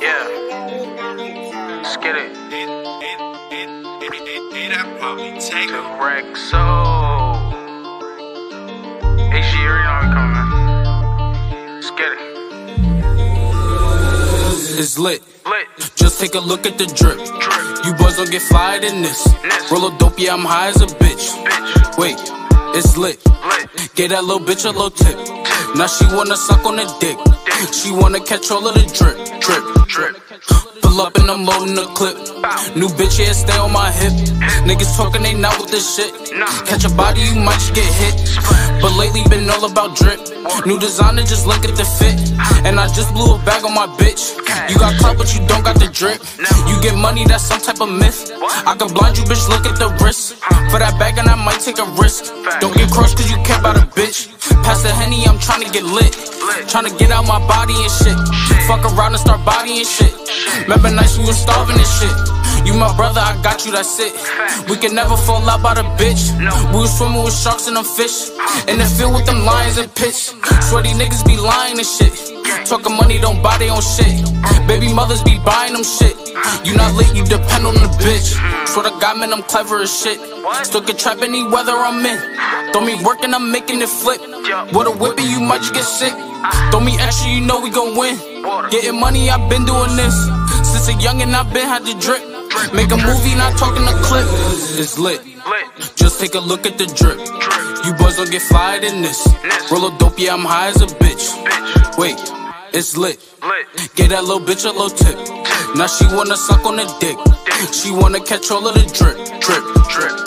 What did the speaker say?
Yeah. Let's get it. That probably take The REXXO. Hey, she already know we coming, man. Let's get it. It's lit. Lit. Just take a look at the drip. Drip. You boys don't get fired in this. This. Roll a dope, yeah, I'm high as a bitch. Bitch. Wait, it's lit. Lit. Get that little bitch a little tip. Now she wanna suck on the dick. She wanna catch all of the drip, drip, Drip. Pull up and I'm loading the clip. New bitch, yeah, stay on my hip. Niggas talking, they not with this shit. Catch a body, you might just get hit. But lately been all about drip. New designer, just look at the fit. And I just blew a bag on my bitch. You got clout, but you don't got the drip. You get money, that's some type of myth. I can blind you, bitch, look at the wrist. For that bag, and I might take a risk. Don't get crushed, cause you care about a bitch. Pass the henny, I'm trying to get lit. Trying to get out my body and shit. Fuck around and start bodying shit. Remember nights we was starving and shit. You my brother, I got you, that's it. We can never fall out by the bitch. We was swimming with sharks and them fish. In the field with them lions and pitch. Sweaty niggas be lying and shit. Talking money, don't buy they own shit. Baby mothers be buying them shit. You not lit, you depend on the bitch. Swear to God, man, I'm clever as shit. Still can trap any weather I'm in. Throw me working, I'm making it flip. With a whipping, you might just get sick. Throw me extra, you know we gon' win. Getting money, I've been doing this. Since a youngin', I've been had to drip. Make a movie, not talking a clip. It's lit. Just take a look at the drip. You boys don't get fired in this. Roll a dope, yeah, I'm high as a. Bitch. Wait, it's lit. Get that little bitch a little tip. Now she wanna suck on the dick. She wanna catch all of the drip, drip, Drip.